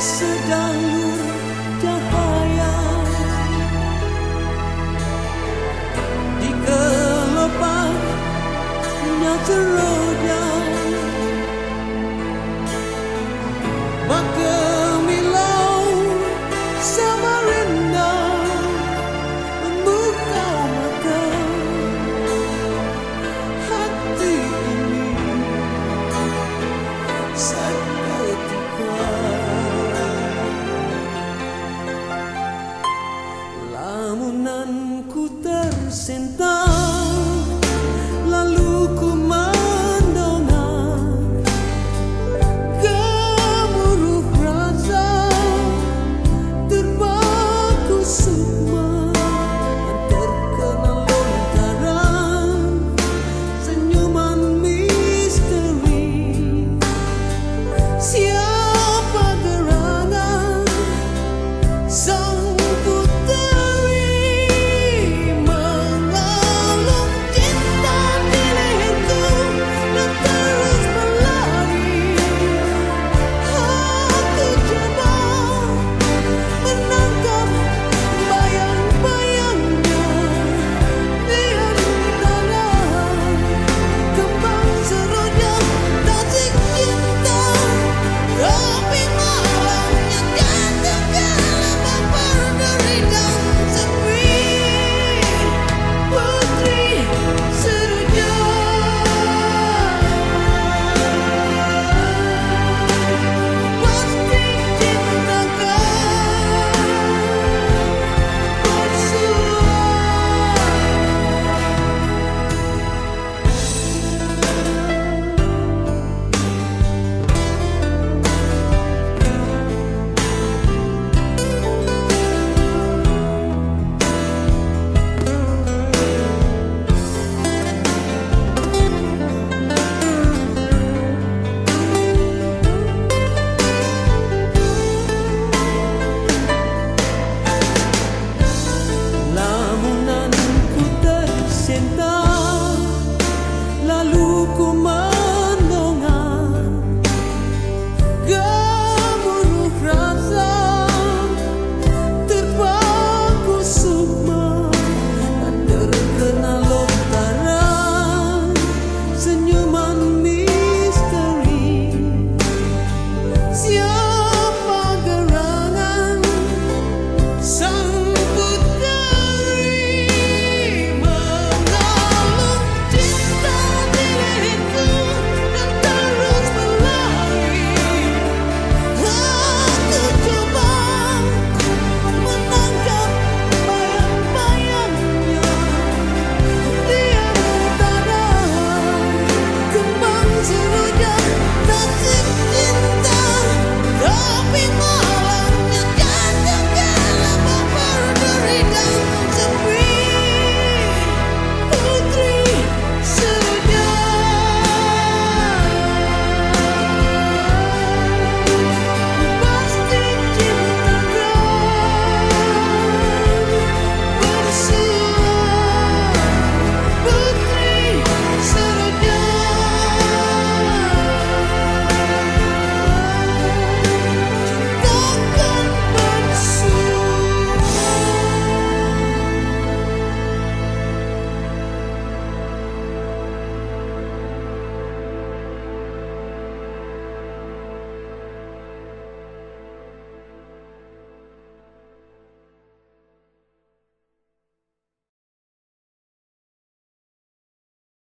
sedalur cahaya di kelopaknya teroda